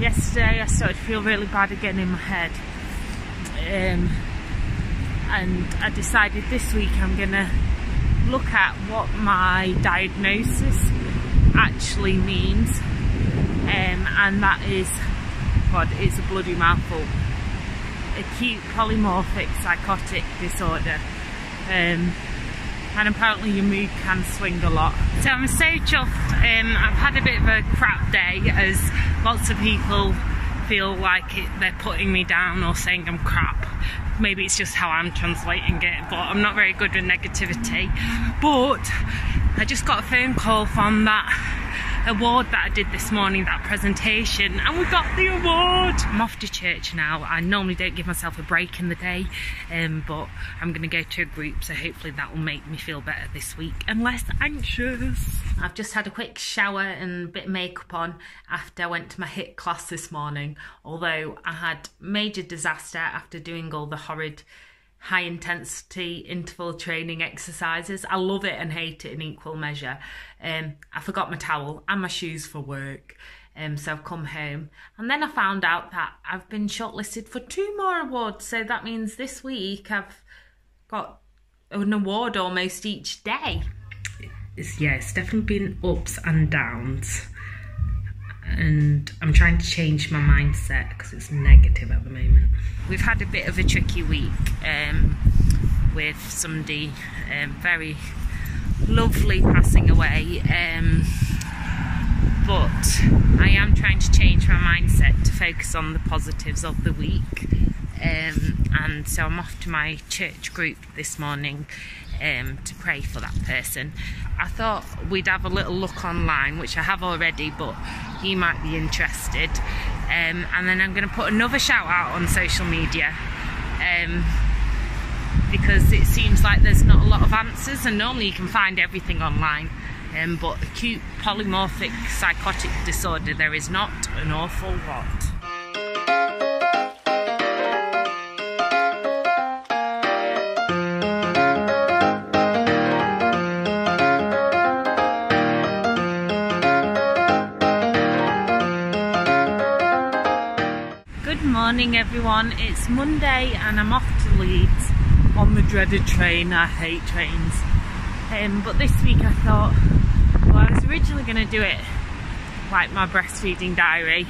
yesterday I started to feel really bad again in my head. Um, and I decided this week I'm gonna look at what my diagnosis actually means. Um, and that is, God, it's a bloody mouthful. Acute polymorphic psychotic disorder. Um, and apparently your mood can swing a lot. So I'm so chuffed. Um, I've had a bit of a crap day as lots of people feel like it, they're putting me down or saying I'm crap. Maybe it's just how I'm translating it, but I'm not very good with negativity. But I just got a phone call from that award that I did this morning, that presentation, and we got the award. I'm off to church now. I normally don't give myself a break in the day, um, but I'm going to go to a group, so hopefully that will make me feel better this week and less anxious. I've just had a quick shower and a bit of makeup on after I went to my HIIT class this morning, although I had major disaster after doing all the horrid high intensity interval training exercises. I love it and hate it in equal measure. Um, I forgot my towel and my shoes for work. Um, so I've come home and then I found out that I've been shortlisted for two more awards. So that means this week I've got an award almost each day. It's, yeah, it's definitely been ups and downs and I'm trying to change my mindset because it's negative at the moment. We've had a bit of a tricky week um, with somebody um, very lovely passing away, um, but I am trying to change my mindset to focus on the positives of the week. Um, and so I'm off to my church group this morning um, to pray for that person. I thought we'd have a little look online, which I have already, but he might be interested. Um, and then I'm going to put another shout out on social media um, because it seems like there's not a lot of answers, and normally you can find everything online. Um, but acute polymorphic psychotic disorder, there is not an awful lot. Morning everyone. It's Monday and I'm off to Leeds on the dreaded train. I hate trains. Um, but this week I thought well I was originally going to do it like my breastfeeding diary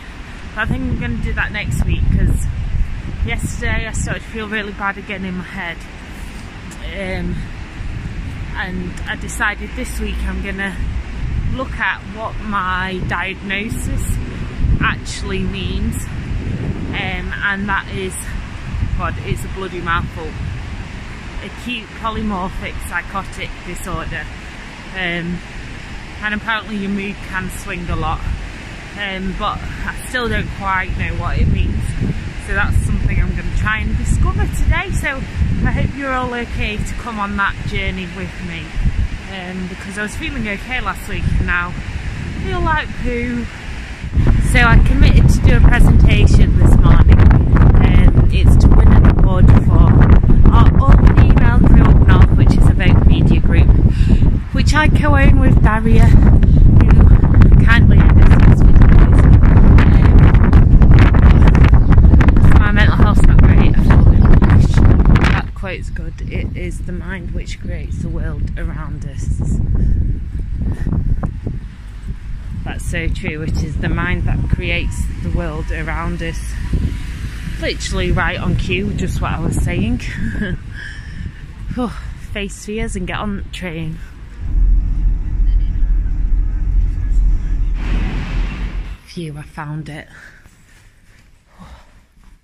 but I think I'm going to do that next week because yesterday I started to feel really bad again in my head. Um, and I decided this week I'm going to look at what my diagnosis actually means um, and that is, God, it's a bloody mouthful. Acute polymorphic psychotic disorder. Um, and apparently your mood can swing a lot. Um, but I still don't quite know what it means. So that's something I'm going to try and discover today. So I hope you're all okay to come on that journey with me. Um, because I was feeling okay last week and now I feel like poo. So I committed to do a presentation this morning. Um, it's to win for our All Female Crew Up North, which is Evoke media group, which I co-own with Daria, who kindly edits videos. Um, my mental health's not great. I feel That quote's good. It is the mind which creates the world around us. That's so true. It is the mind that creates the world around us. Literally right on cue, just what I was saying. oh, face fears and get on the train. Phew, I found it.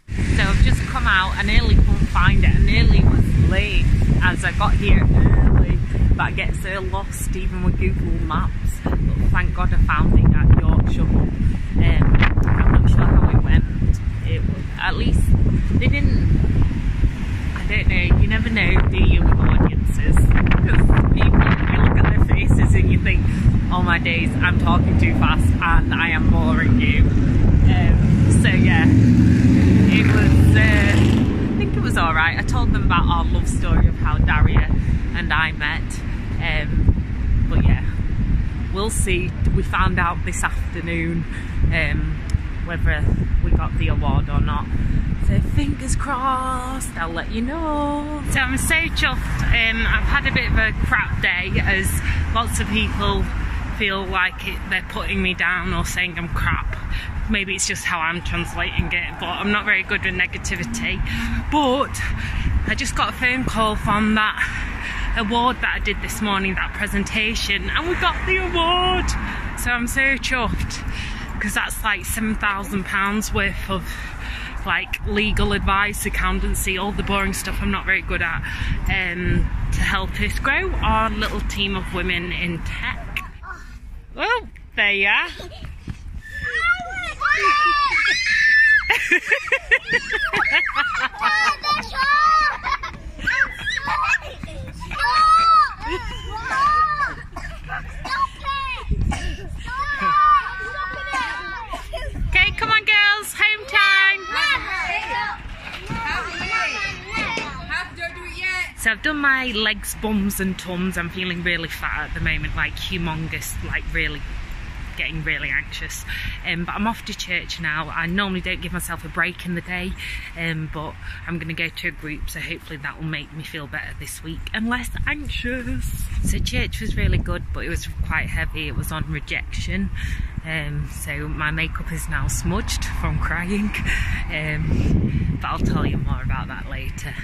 So I've just come out, I nearly couldn't find it, I nearly was late as I got here early, but I get so lost even with Google Maps but thank God I found it at Yorkshire. Um, I'm not sure how it went. At least they didn't. I don't know. You never know, do you, audiences? Because people, you look at their faces and you think, "Oh my days, I'm talking too fast and I am boring you." Um, so yeah, it was. Uh, I think it was all right. I told them about our love story of how Daria and I met. Um, but yeah, we'll see. We found out this afternoon. Um, whether we got the award or not. So fingers crossed, I'll let you know. So I'm so chuffed. Um, I've had a bit of a crap day as lots of people feel like it, they're putting me down or saying I'm crap. Maybe it's just how I'm translating it, but I'm not very good with negativity. But I just got a phone call from that award that I did this morning, that presentation, and we got the award. So I'm so chuffed because that's like £7,000 worth of like legal advice, accountancy, all the boring stuff I'm not very good at, um, to help us grow our little team of women in tech. Oh, there you are. Okay, come on girls, home time. So I've done my legs, bums and tums. I'm feeling really fat at the moment, like humongous, like really getting really anxious. Um, but I'm off to church now. I normally don't give myself a break in the day um, but I'm going to go to a group so hopefully that will make me feel better this week and less anxious. So church was really good but it was quite heavy. It was on rejection. Um, so my makeup is now smudged from crying. Um, but I'll tell you more about that later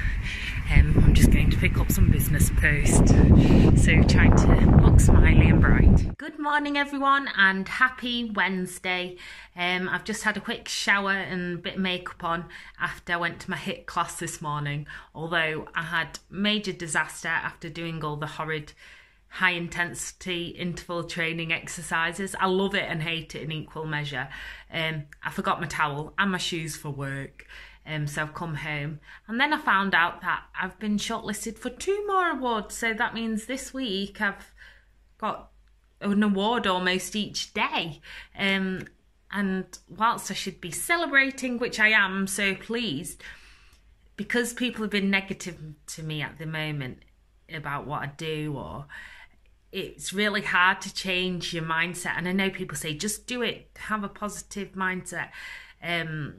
um, I'm just going to pick up some business post so trying to look smiley and bright good morning everyone and happy Wednesday um, I've just had a quick shower and a bit of makeup on after I went to my HIIT class this morning although I had major disaster after doing all the horrid high intensity interval training exercises. I love it and hate it in equal measure. Um, I forgot my towel and my shoes for work. Um, so I've come home and then I found out that I've been shortlisted for two more awards. So that means this week I've got an award almost each day. Um, and whilst I should be celebrating, which I am so pleased, because people have been negative to me at the moment about what I do or it's really hard to change your mindset and i know people say just do it have a positive mindset um,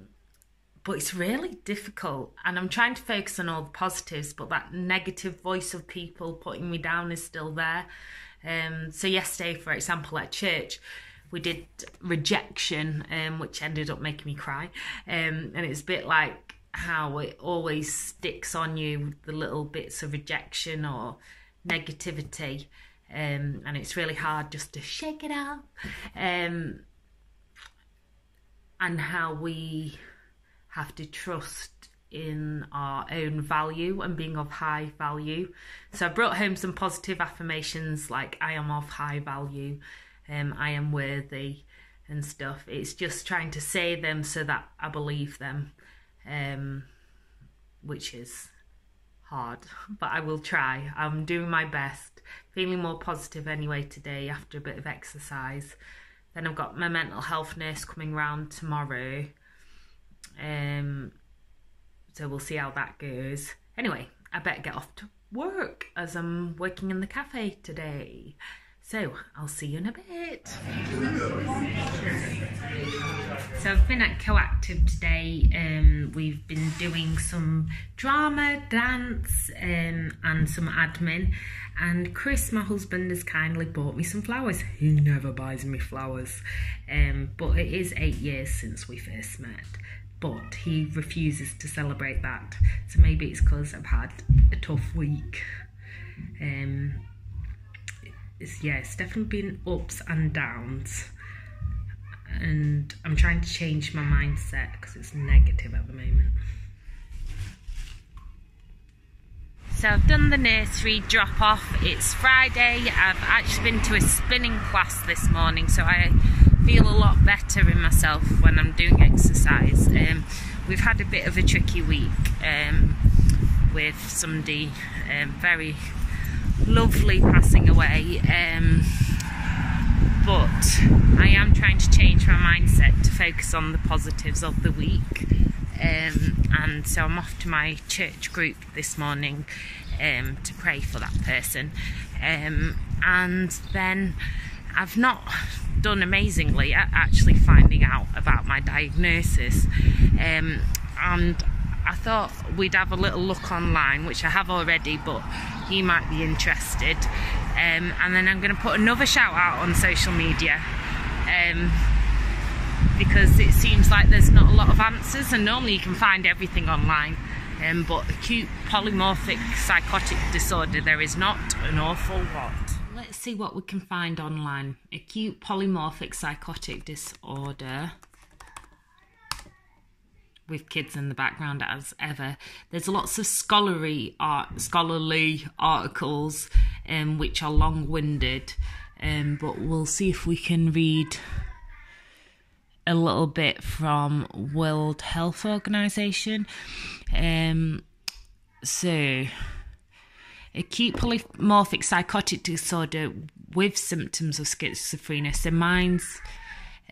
but it's really difficult and i'm trying to focus on all the positives but that negative voice of people putting me down is still there. Um, so yesterday for example at church we did rejection um, which ended up making me cry. Um, and it's a bit like how it always sticks on you the little bits of rejection or negativity. Um, and it's really hard just to shake it out. Um, and how we have to trust in our own value and being of high value. So I brought home some positive affirmations like I am of high value, um, I am worthy and stuff. It's just trying to say them so that I believe them, um, which is hard, but I will try. I'm doing my best. Feeling more positive anyway today after a bit of exercise. Then I've got my mental health nurse coming round tomorrow. Um, so we'll see how that goes. Anyway, I better get off to work as I'm working in the cafe today. So I'll see you in a bit. So I've been at Coactive today. Um, we've been doing some drama, dance, um, and some admin. And Chris, my husband, has kindly bought me some flowers. He never buys me flowers, um, but it is eight years since we first met. But he refuses to celebrate that. So maybe it's because I've had a tough week. Um, it's yeah, it's definitely been ups and downs. And I'm trying to change my mindset because it's negative at the moment. So I've done the nursery drop off. It's Friday. I've actually been to a spinning class this morning, so I feel a lot better in myself when I'm doing exercise. Um, we've had a bit of a tricky week um, with somebody um, very lovely passing away. Um, but I am trying to change my mindset to focus on the positives of the week. Um, and so I'm off to my church group this morning um, to pray for that person. And then I've not done amazingly at actually finding out about my diagnosis. Um, and I thought we'd have a little look online, which I have already, but you might be interested. Um, and then I'm going to put another shout out on social media um, because it seems like there's not a lot of answers, and normally you can find everything online. Um, but acute polymorphic psychotic disorder, there is not an awful lot. Let's see what we can find online. Acute polymorphic psychotic disorder with kids in the background as ever. There's lots of scholarly art, scholarly articles, um, which are long-winded, um, but we'll see if we can read a little bit from World Health Organization. Um, so, acute polymorphic psychotic disorder with symptoms of schizophrenia. So, mine's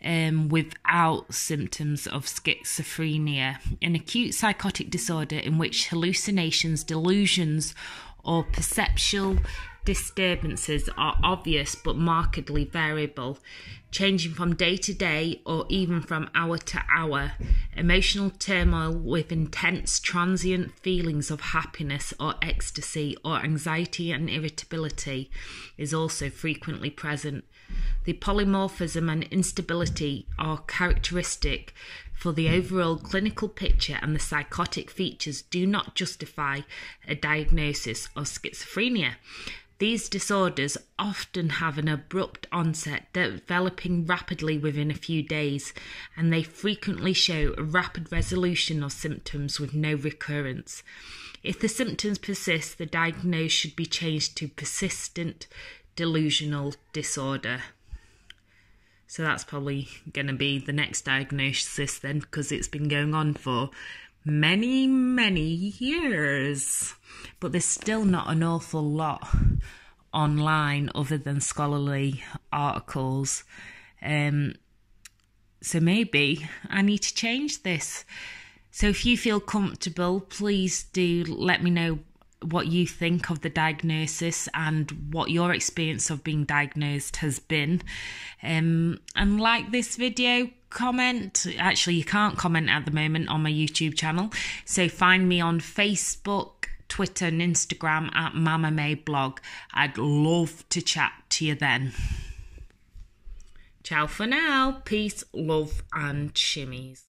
um, without symptoms of schizophrenia, an acute psychotic disorder in which hallucinations, delusions, or perceptual disturbances are obvious but markedly variable, changing from day to day or even from hour to hour. Emotional turmoil with intense transient feelings of happiness or ecstasy or anxiety and irritability is also frequently present. The polymorphism and instability are characteristic for the overall clinical picture, and the psychotic features do not justify a diagnosis of schizophrenia. These disorders often have an abrupt onset, developing rapidly within a few days, and they frequently show a rapid resolution of symptoms with no recurrence. If the symptoms persist, the diagnosis should be changed to persistent delusional disorder. So that's probably going to be the next diagnosis then, because it's been going on for many, many years. But there's still not an awful lot online other than scholarly articles. Um, so maybe I need to change this. So if you feel comfortable, please do let me know what you think of the diagnosis and what your experience of being diagnosed has been. Um, and like this video, comment. Actually, you can't comment at the moment on my YouTube channel. So find me on Facebook, Twitter, and Instagram at Mama Mei Blog. I'd love to chat to you then. Ciao for now. Peace, love, and shimmies.